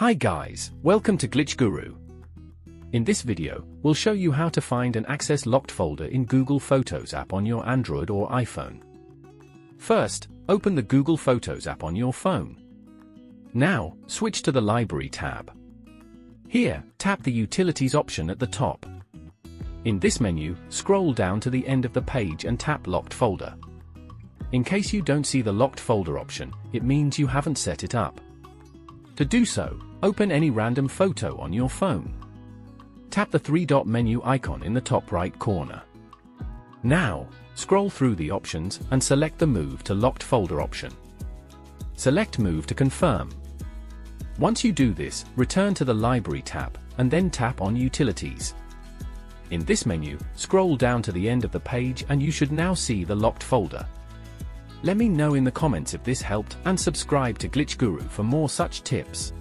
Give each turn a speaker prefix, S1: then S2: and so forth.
S1: Hi guys, welcome to Glitch Guru. In this video, we'll show you how to find and access locked folder in Google Photos app on your Android or iPhone. First, open the Google Photos app on your phone. Now, switch to the Library tab. Here, tap the Utilities option at the top. In this menu, scroll down to the end of the page and tap Locked Folder. In case you don't see the Locked Folder option, it means you haven't set it up. To do so, open any random photo on your phone. Tap the three-dot menu icon in the top right corner. Now, scroll through the options and select the Move to Locked Folder option. Select Move to confirm. Once you do this, return to the Library tab, and then tap on Utilities. In this menu, scroll down to the end of the page and you should now see the locked folder. Let me know in the comments if this helped and subscribe to Glitch Guru for more such tips.